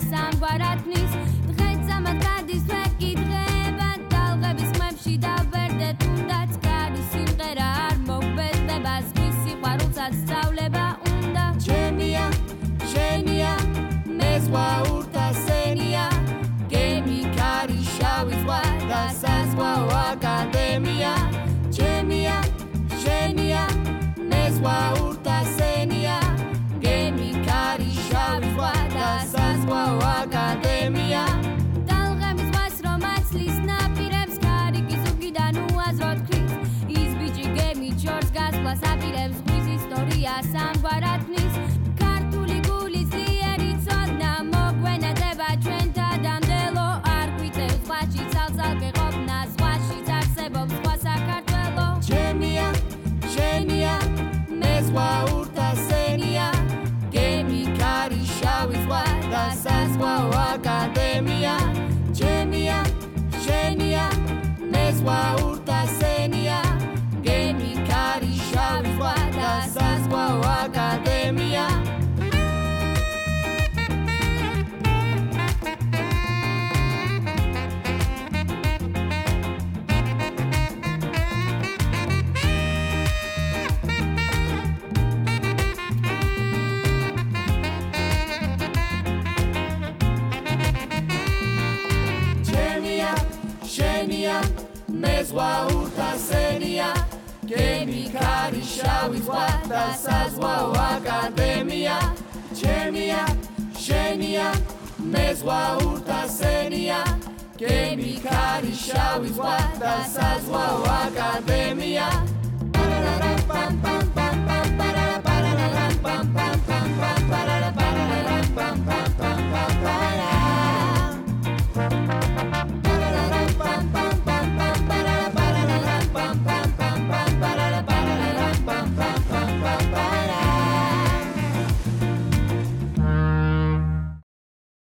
სამგვარად ნის დღეს ამად გადის მეკითხება. ტალღების ხმებში დავერდე თუნდაც კარი სიმღერა არ მოგბედდება ზღვის სიყვარულსაც სწავლება უნდა. ჩემია შენია მეზვა ურთა სენია. გემი კარი შავი ზღვა და საზღვაო აკადემია. ჩემია შენია მეზვა ურთა თავს აპირებს ზღვის ისტორია სამგვარად ნის ქართული გულისრიერი ცოდნა მოგვენადება ჩვენ დადამდელო. არ გვიწევს ზღვაში ცალ-ცალკე ყოფნა ზღვაშიც არსებობს სხვა საქართველო. ჩემია შენია მე ზღვა ურთა სენია. გემი ქარი შავი ზღვა და საზღვაო აკადემია. ჩემია შენია მე ზღვა ურთა სენია მეზღვა ურთა სენია გემი ქარი შავი ზღვა და საზღვაო აკადემია. ჩემია შენია მეზღვა ურთა სენია გემი ქარი შავი ზღვა და საზღვაო აკადემია.